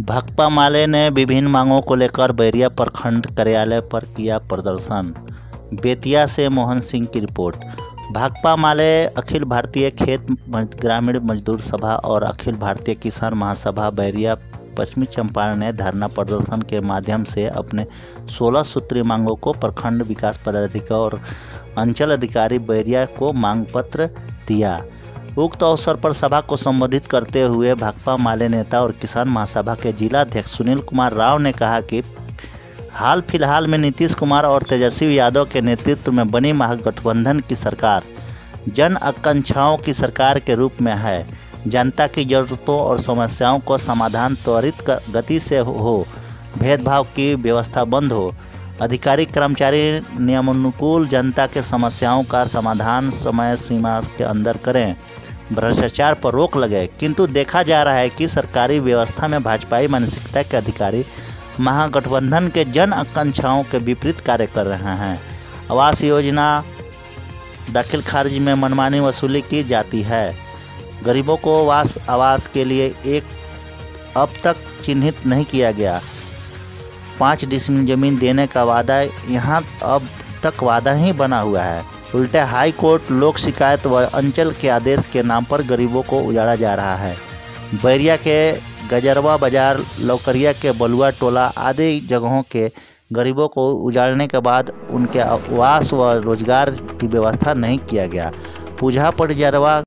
भाकपा माले ने विभिन्न मांगों को लेकर बैरिया प्रखंड कार्यालय पर किया प्रदर्शन। बेतिया से मोहन सिंह की रिपोर्ट। भाकपा माले अखिल भारतीय खेत ग्रामीण मजदूर सभा और अखिल भारतीय किसान महासभा बैरिया पश्चिमी चंपारण ने धरना प्रदर्शन के माध्यम से अपने 16 सूत्री मांगों को प्रखंड विकास पदाधिकारी और अंचल अधिकारी बैरिया को मांग पत्र दिया। उक्त अवसर पर सभा को संबोधित करते हुए भाकपा माले नेता और किसान महासभा के जिला अध्यक्ष सुनील कुमार राव ने कहा कि हाल फ़िलहाल में नीतीश कुमार और तेजस्वी यादव के नेतृत्व में बनी महागठबंधन की सरकार जन आकांक्षाओं की सरकार के रूप में है। जनता की जरूरतों और समस्याओं को समाधान त्वरित गति से हो, भेदभाव की व्यवस्था बंद हो। अधिकारी, कर्मचारी, नियमानुकूल जनता के समस्याओं का समाधान समय सीमा के अंदर करें। भ्रष्टाचार पर रोक लगे। किंतु देखा जा रहा है कि सरकारी व्यवस्था में भाजपाई मानसिकता के अधिकारी महागठबंधन के जन आकांक्षाओं के विपरीत कार्य कर रहे हैं। आवास योजना दाखिल खारिज में मनमानी वसूली की जाती है। गरीबों को वास आवास के लिए एक अब तक चिन्हित नहीं किया गया। पाँच डिसमिल ज़मीन देने का वादा यहाँ अब तक वादा ही बना हुआ है। उल्टे हाई कोर्ट, लोक शिकायत व अंचल के आदेश के नाम पर गरीबों को उजाड़ा जा रहा है। बैरिया के गजरवा बाज़ार, लौकरिया के बलुआ टोला आदि जगहों के गरीबों को उजाड़ने के बाद उनके आवास व रोज़गार की व्यवस्था नहीं किया गया। पूजा पटजरवा